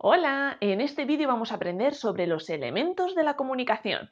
Hola, en este vídeo vamos a aprender sobre los elementos de la comunicación.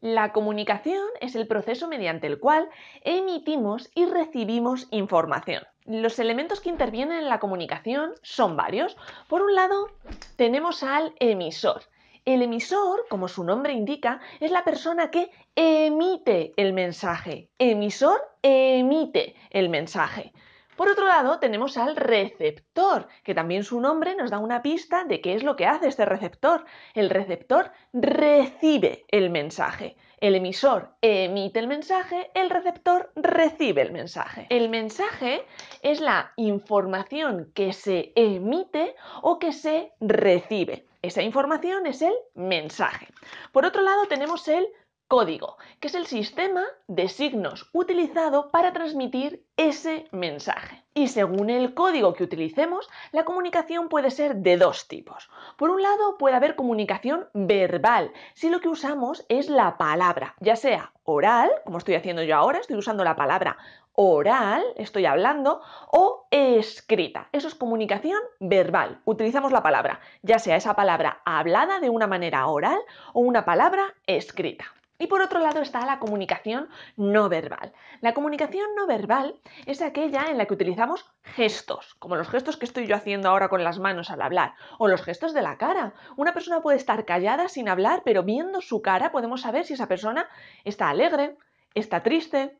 La comunicación es el proceso mediante el cual emitimos y recibimos información. Los elementos que intervienen en la comunicación son varios. Por un lado, tenemos al emisor. El emisor, como su nombre indica, es la persona que emite el mensaje. Emisor emite el mensaje. Por otro lado, tenemos al receptor, que también su nombre nos da una pista de qué es lo que hace este receptor. El receptor recibe el mensaje. El emisor emite el mensaje, el receptor recibe el mensaje. El mensaje es la información que se emite o que se recibe. Esa información es el mensaje. Por otro lado, tenemos el código, que es el sistema de signos utilizado para transmitir ese mensaje. Y según el código que utilicemos, la comunicación puede ser de dos tipos. Por un lado, puede haber comunicación verbal, si lo que usamos es la palabra, ya sea oral, como estoy haciendo yo ahora, estoy usando la palabra oral, estoy hablando, o escrita. Eso es comunicación verbal. Utilizamos la palabra, ya sea esa palabra hablada de una manera oral o una palabra escrita. Y por otro lado está la comunicación no verbal. La comunicación no verbal es aquella en la que utilizamos gestos, como los gestos que estoy yo haciendo ahora con las manos al hablar, o los gestos de la cara. Una persona puede estar callada sin hablar, pero viendo su cara podemos saber si esa persona está alegre, está triste,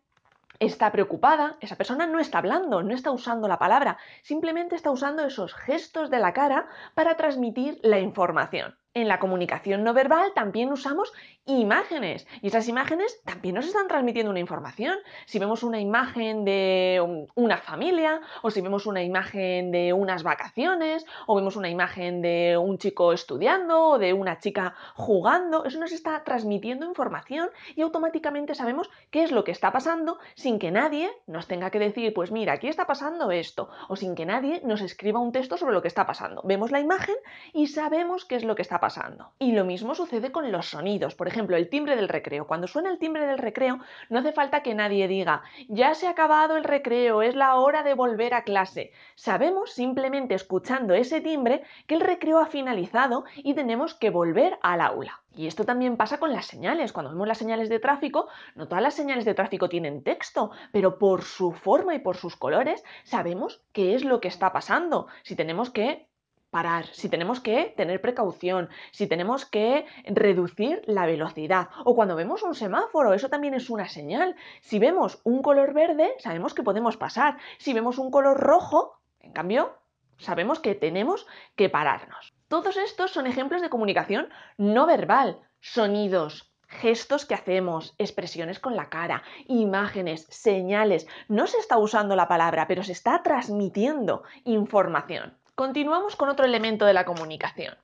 está preocupada, esa persona no está hablando, no está usando la palabra, simplemente está usando esos gestos de la cara para transmitir la información. En la comunicación no verbal también usamos imágenes y esas imágenes también nos están transmitiendo una información. Si vemos una imagen de una familia o si vemos una imagen de unas vacaciones o vemos una imagen de un chico estudiando o de una chica jugando, eso nos está transmitiendo información y automáticamente sabemos qué es lo que está pasando sin que nadie nos tenga que decir, pues mira, aquí está pasando esto o sin que nadie nos escriba un texto sobre lo que está pasando. Vemos la imagen y sabemos qué es lo que está pasando. Y lo mismo sucede con los sonidos. Por ejemplo, el timbre del recreo. Cuando suena el timbre del recreo, no hace falta que nadie diga, ya se ha acabado el recreo, es la hora de volver a clase. Sabemos simplemente escuchando ese timbre que el recreo ha finalizado y tenemos que volver al aula. Y esto también pasa con las señales. Cuando vemos las señales de tráfico, no todas las señales de tráfico tienen texto, pero por su forma y por sus colores sabemos qué es lo que está pasando. Si tenemos que parar, si tenemos que tener precaución, si tenemos que reducir la velocidad. O cuando vemos un semáforo, eso también es una señal. Si vemos un color verde, sabemos que podemos pasar. Si vemos un color rojo, en cambio, sabemos que tenemos que pararnos. Todos estos son ejemplos de comunicación no verbal, sonidos, gestos que hacemos, expresiones con la cara, imágenes, señales. No se está usando la palabra, pero se está transmitiendo información. Continuamos con otro elemento de la comunicación.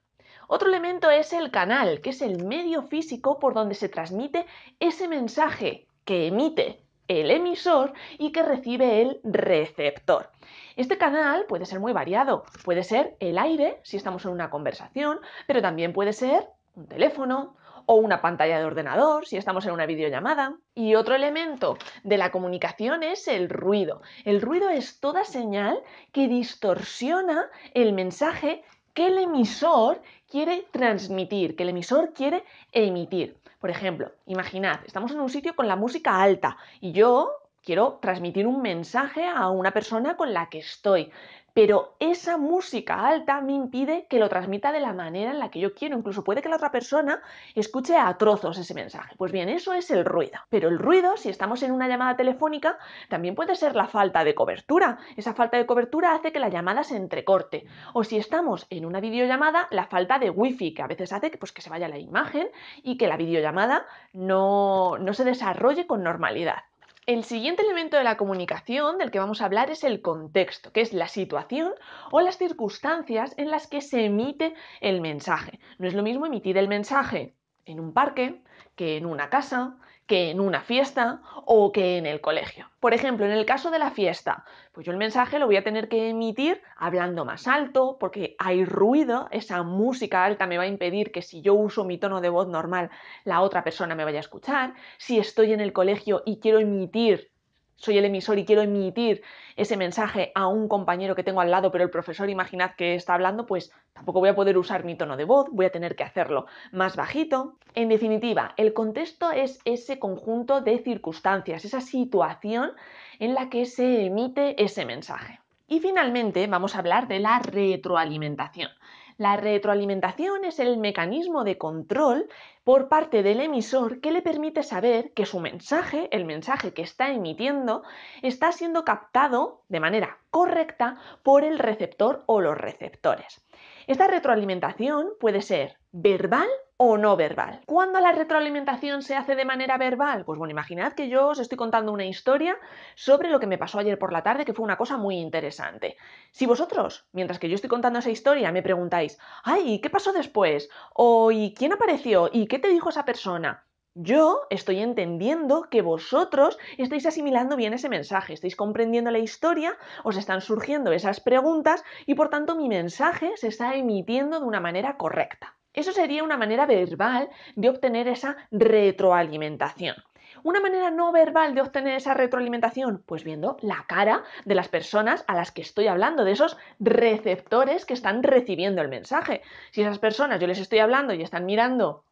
Otro elemento es el canal, que es el medio físico por donde se transmite ese mensaje que emite el emisor y que recibe el receptor. Este canal puede ser muy variado. Puede ser el aire, si estamos en una conversación, pero también puede ser un teléfono, o una pantalla de ordenador si estamos en una videollamada. Y otro elemento de la comunicación es el ruido. El ruido es toda señal que distorsiona el mensaje que el emisor quiere transmitir, que el emisor quiere emitir. Por ejemplo, imaginad, estamos en un sitio con la música alta y yo quiero transmitir un mensaje a una persona con la que estoy pero esa música alta me impide que lo transmita de la manera en la que yo quiero. Incluso puede que la otra persona escuche a trozos ese mensaje. Pues bien, eso es el ruido. Pero el ruido, si estamos en una llamada telefónica, también puede ser la falta de cobertura. Esa falta de cobertura hace que la llamada se entrecorte. O si estamos en una videollamada, la falta de wifi, que a veces hace que, pues, se vaya la imagen y que la videollamada no se desarrolle con normalidad. El siguiente elemento de la comunicación del que vamos a hablar es el contexto, que es la situación o las circunstancias en las que se emite el mensaje. No es lo mismo emitir el mensaje en un parque que en una casa, que en una fiesta o que en el colegio. Por ejemplo, en el caso de la fiesta, pues yo el mensaje lo voy a tener que emitir hablando más alto porque hay ruido, esa música alta me va a impedir que si yo uso mi tono de voz normal, la otra persona me vaya a escuchar. Si estoy en el colegio y quiero emitir soy el emisor y quiero emitir ese mensaje a un compañero que tengo al lado, pero el profesor imaginad que está hablando, pues tampoco voy a poder usar mi tono de voz, voy a tener que hacerlo más bajito. En definitiva, el contexto es ese conjunto de circunstancias, esa situación en la que se emite ese mensaje. Y finalmente vamos a hablar de la retroalimentación. La retroalimentación es el mecanismo de control por parte del emisor que le permite saber que su mensaje, el mensaje que está emitiendo, está siendo captado de manera correcta por el receptor o los receptores. Esta retroalimentación puede ser verbal o no verbal. ¿Cuándo la retroalimentación se hace de manera verbal? Pues bueno, imaginad que yo os estoy contando una historia sobre lo que me pasó ayer por la tarde, que fue una cosa muy interesante. Si vosotros, mientras que yo estoy contando esa historia, me preguntáis, ay, ¿qué pasó después? O ¿y quién apareció? ¿Y qué te dijo esa persona? Yo estoy entendiendo que vosotros estáis asimilando bien ese mensaje, estáis comprendiendo la historia, os están surgiendo esas preguntas y por tanto mi mensaje se está emitiendo de una manera correcta. Eso sería una manera verbal de obtener esa retroalimentación. Una manera no verbal de obtener esa retroalimentación, pues viendo la cara de las personas a las que estoy hablando, de esos receptores que están recibiendo el mensaje. Si esas personas yo les estoy hablando y están mirando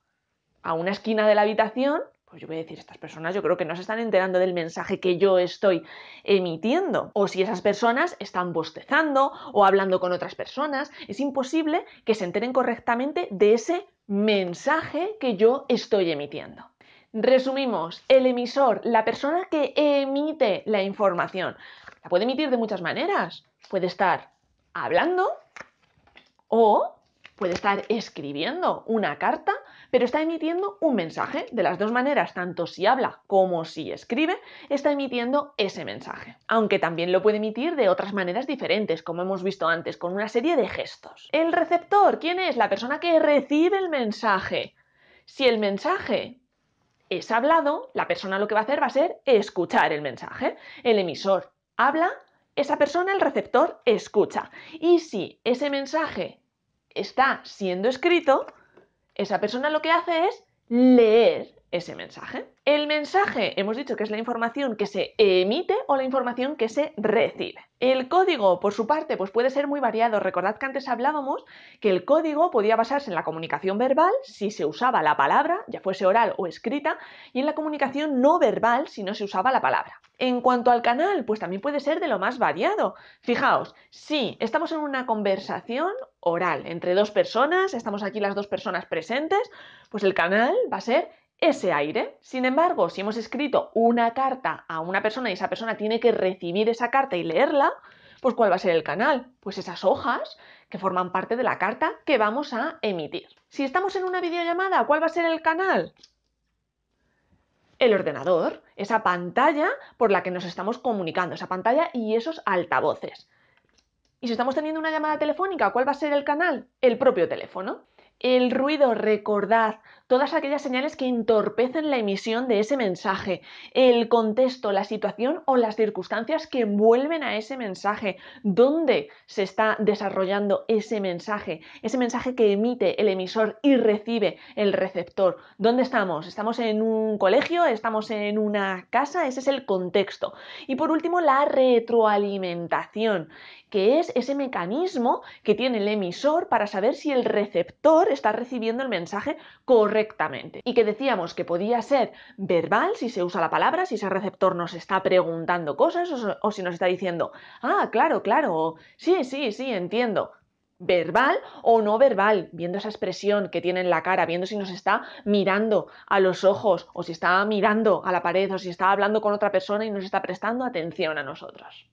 a una esquina de la habitación, pues yo voy a decir, estas personas yo creo que no se están enterando del mensaje que yo estoy emitiendo. O si esas personas están bostezando o hablando con otras personas, es imposible que se enteren correctamente de ese mensaje que yo estoy emitiendo. Resumimos, el emisor, la persona que emite la información, la puede emitir de muchas maneras. Puede estar hablando o puede estar escribiendo una carta, pero está emitiendo un mensaje. De las dos maneras, tanto si habla como si escribe, está emitiendo ese mensaje. Aunque también lo puede emitir de otras maneras diferentes, como hemos visto antes, con una serie de gestos. El receptor, ¿quién es? La persona que recibe el mensaje. Si el mensaje es hablado, la persona lo que va a hacer va a ser escuchar el mensaje. El emisor habla, esa persona, el receptor, escucha. Y si ese mensaje está siendo escrito, esa persona lo que hace es leer ese mensaje. El mensaje, hemos dicho que es la información que se emite o la información que se recibe. El código, por su parte, pues puede ser muy variado. Recordad que antes hablábamos que el código podía basarse en la comunicación verbal si se usaba la palabra, ya fuese oral o escrita, y en la comunicación no verbal si no se usaba la palabra. En cuanto al canal, pues también puede ser de lo más variado. Fijaos, si estamos en una conversación oral entre dos personas, estamos aquí las dos personas presentes, pues el canal va a ser ese aire. Sin embargo, si hemos escrito una carta a una persona y esa persona tiene que recibir esa carta y leerla, pues ¿cuál va a ser el canal? Pues esas hojas que forman parte de la carta que vamos a emitir. Si estamos en una videollamada, ¿cuál va a ser el canal? El ordenador, esa pantalla por la que nos estamos comunicando, esa pantalla y esos altavoces. Y si estamos teniendo una llamada telefónica, ¿cuál va a ser el canal? El propio teléfono. El ruido, recordad, todas aquellas señales que entorpecen la emisión de ese mensaje, el contexto, la situación o las circunstancias que envuelven a ese mensaje, dónde se está desarrollando ese mensaje, ese mensaje que emite el emisor y recibe el receptor. ¿Dónde estamos? ¿Estamos en un colegio? ¿Estamos en una casa? Ese es el contexto. Y por último, la retroalimentación que es ese mecanismo que tiene el emisor para saber si el receptor está recibiendo el mensaje Y que decíamos que podía ser verbal si se usa la palabra, si ese receptor nos está preguntando cosas o, si nos está diciendo, ah, claro, claro, sí, sí, sí, entiendo verbal o no verbal, viendo esa expresión que tiene en la cara, viendo si nos está mirando a los ojos o si está mirando a la pared o si está hablando con otra persona y nos está prestando atención a nosotros.